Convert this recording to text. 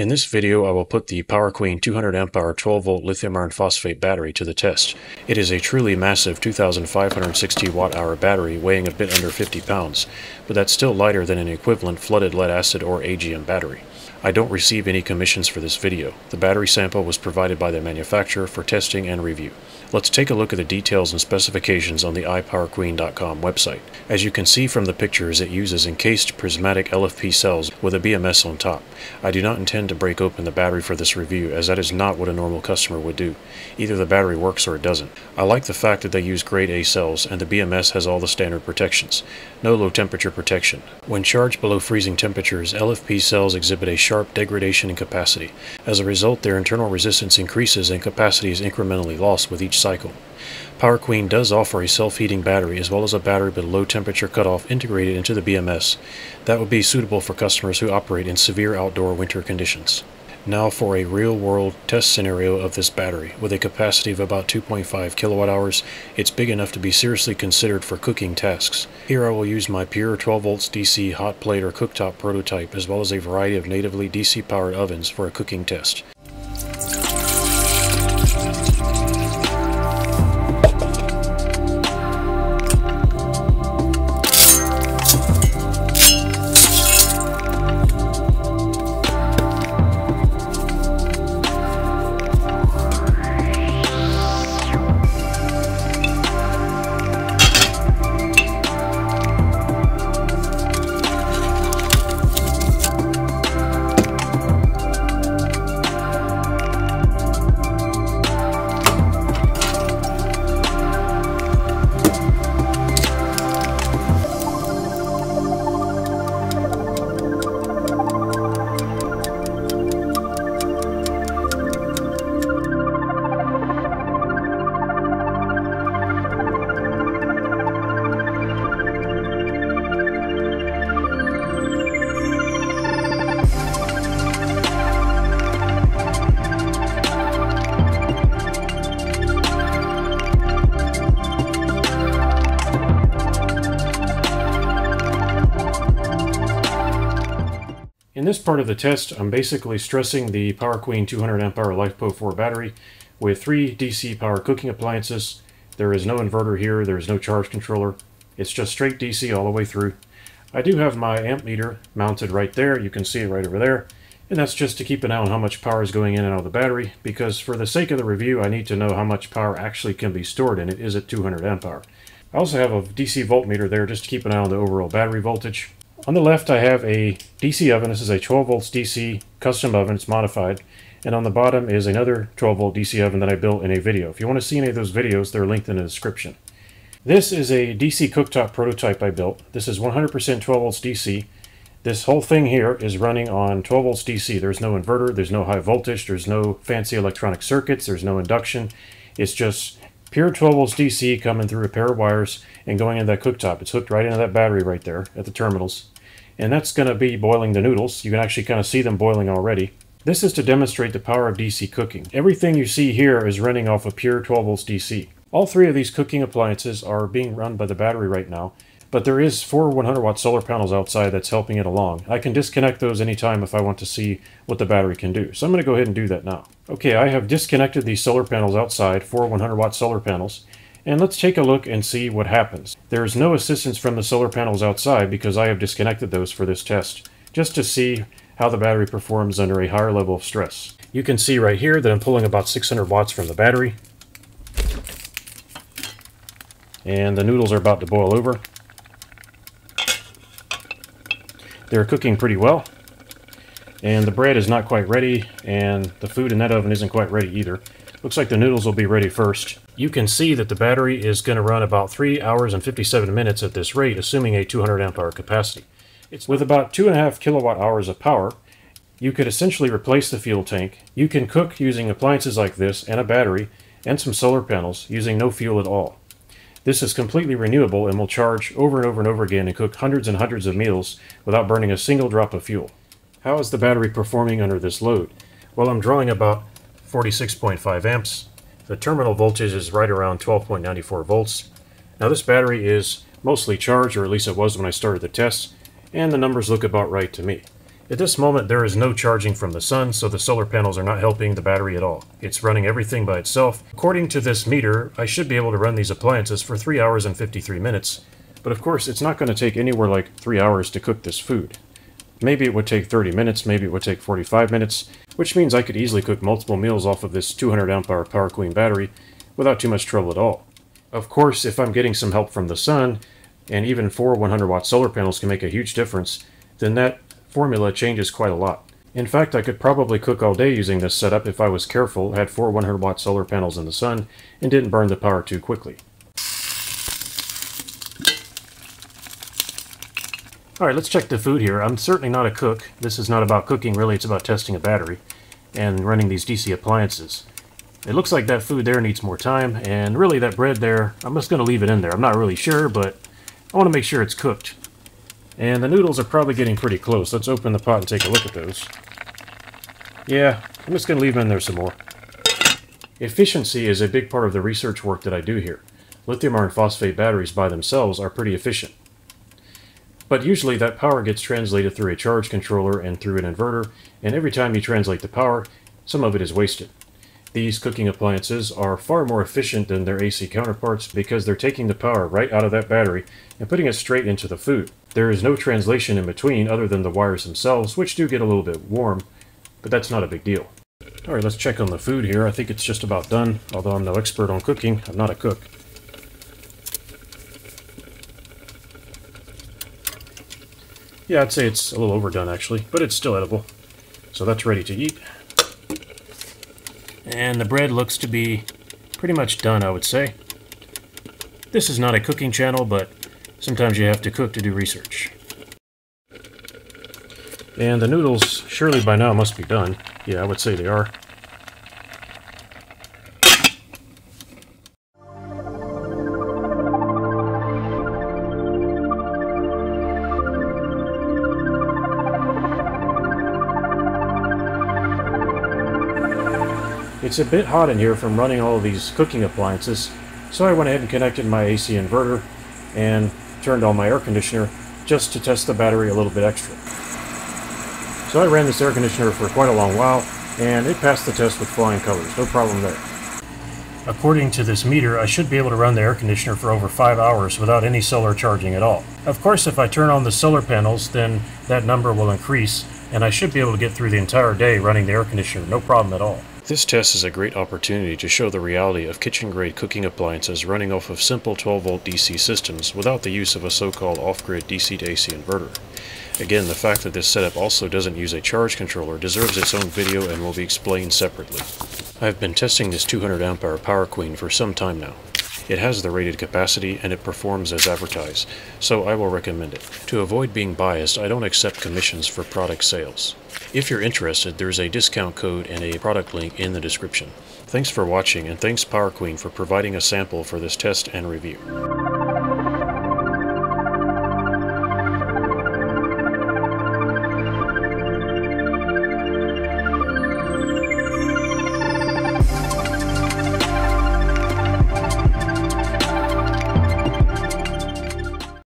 In this video, I will put the Power Queen 200 amp hour 12 volt lithium iron phosphate battery to the test. It is a truly massive 2560 watt hour battery weighing a bit under 50 pounds, but that's still lighter than an equivalent flooded lead acid or AGM battery. I don't receive any commissions for this video. The battery sample was provided by the manufacturer for testing and review. Let's take a look at the details and specifications on the iPowerQueen.com website. As you can see from the pictures, it uses encased prismatic LFP cells with a BMS on top. I do not intend to break open the battery for this review as that is not what a normal customer would do. Either the battery works or it doesn't. I like the fact that they use grade A cells and the BMS has all the standard protections. No low temperature protection. When charged below freezing temperatures, LFP cells exhibit a sharp degradation in capacity. As a result, their internal resistance increases and capacity is incrementally lost with each cycle. Power Queen does offer a self-heating battery as well as a battery with a low temperature cutoff integrated into the BMS. That would be suitable for customers who operate in severe outdoor winter conditions. Now for a real-world test scenario of this battery. With a capacity of about 2.5 kilowatt hours, it's big enough to be seriously considered for cooking tasks. Here I will use my Pure 12 volts DC hot plate or cooktop prototype as well as a variety of natively DC powered ovens for a cooking test. This part of the test, I'm basically stressing the Power Queen 200 amp hour LiFePO 4 battery with three DC power cooking appliances. There is no inverter here, there is no charge controller. It's just straight DC all the way through. I do have my amp meter mounted right there, you can see it right over there. And that's just to keep an eye on how much power is going in and out of the battery, because for the sake of the review, I need to know how much power actually can be stored in it. Is it 200 amp hour? I also have a DC voltmeter there just to keep an eye on the overall battery voltage. On the left I have a DC oven. This is a 12 volts DC custom oven. It's modified. And on the bottom is another 12 volt DC oven that I built in a video. If you want to see any of those videos, they're linked in the description. This is a DC cooktop prototype I built. This is 100% 12 volts DC. This whole thing here is running on 12 volts DC. There's no inverter, there's no high voltage, there's no fancy electronic circuits, there's no induction. It's just pure 12 volts DC coming through a pair of wires and going into that cooktop. It's hooked right into that battery right there at the terminals and that's going to be boiling the noodles. You can actually kind of see them boiling already. This is to demonstrate the power of DC cooking. Everything you see here is running off of pure 12 volts DC. All three of these cooking appliances are being run by the battery right now, but there is four 100 watt solar panels outside that's helping it along. I can disconnect those anytime if I want to see what the battery can do. So I'm going to go ahead and do that now. Okay, I have disconnected these solar panels outside, four 100 watt solar panels, and let's take a look and see what happens. There is no assistance from the solar panels outside because I have disconnected those for this test, just to see how the battery performs under a higher level of stress. You can see right here that I'm pulling about 600 watts from the battery. And the noodles are about to boil over. They're cooking pretty well. And the bread is not quite ready, and the food in that oven isn't quite ready either. Looks like the noodles will be ready first. You can see that the battery is going to run about 3 hours and 57 minutes at this rate, assuming a 200 amp hour capacity. It's with about 2.5 kilowatt hours of power, you could essentially replace the fuel tank. You can cook using appliances like this and a battery and some solar panels using no fuel at all. This is completely renewable and will charge over and over and over again and cook hundreds and hundreds of meals without burning a single drop of fuel. How is the battery performing under this load? Well, I'm drawing about 46.5 amps. The terminal voltage is right around 12.94 volts. Now this battery is mostly charged, or at least it was when I started the test, and the numbers look about right to me. At this moment, there is no charging from the sun, so the solar panels are not helping the battery at all. It's running everything by itself. According to this meter, I should be able to run these appliances for 3 hours and 53 minutes. But of course, it's not going to take anywhere like 3 hours to cook this food. Maybe it would take 30 minutes, maybe it would take 45 minutes, which means I could easily cook multiple meals off of this 200 amp hour Power Queen battery without too much trouble at all. Of course, if I'm getting some help from the sun, and even four 100 watt solar panels can make a huge difference, then that formula changes quite a lot. In fact, I could probably cook all day using this setup if I was careful, had four 100 watt solar panels in the sun, and didn't burn the power too quickly. Alright, let's check the food here. I'm certainly not a cook. This is not about cooking, really, it's about testing a battery and running these DC appliances. It looks like that food there needs more time, and really that bread there, I'm just going to leave it in there. I'm not really sure, but I want to make sure it's cooked. And the noodles are probably getting pretty close. Let's open the pot and take a look at those. Yeah, I'm just going to leave them in there some more. Efficiency is a big part of the research work that I do here. Lithium iron phosphate batteries by themselves are pretty efficient. But usually that power gets translated through a charge controller and through an inverter, and every time you translate the power, some of it is wasted. These cooking appliances are far more efficient than their AC counterparts because they're taking the power right out of that battery and putting it straight into the food. There is no translation in between other than the wires themselves, which do get a little bit warm, but that's not a big deal. Alright, let's check on the food here. I think it's just about done, although I'm no expert on cooking. I'm not a cook. Yeah, I'd say it's a little overdone actually, but it's still edible. So that's ready to eat. And the bread looks to be pretty much done, I would say. This is not a cooking channel, but sometimes you have to cook to do research. And the noodles surely by now must be done. Yeah, I would say they are. It's a bit hot in here from running all of these cooking appliances, so I went ahead and connected my AC inverter and turned on my air conditioner just to test the battery a little bit extra. So I ran this air conditioner for quite a long while, and it passed the test with flying colors, no problem there. According to this meter, I should be able to run the air conditioner for over 5 hours without any solar charging at all. Of course, if I turn on the solar panels, then that number will increase, and I should be able to get through the entire day running the air conditioner, no problem at all. This test is a great opportunity to show the reality of kitchen-grade cooking appliances running off of simple 12-volt DC systems without the use of a so-called off-grid DC to AC inverter. Again, the fact that this setup also doesn't use a charge controller deserves its own video and will be explained separately. I've been testing this 200 amp hour Power Queen for some time now. It has the rated capacity and it performs as advertised, so I will recommend it. To avoid being biased, I don't accept commissions for product sales. If you're interested, there's a discount code and a product link in the description. Thanks for watching and thanks Power Queen for providing a sample for this test and review.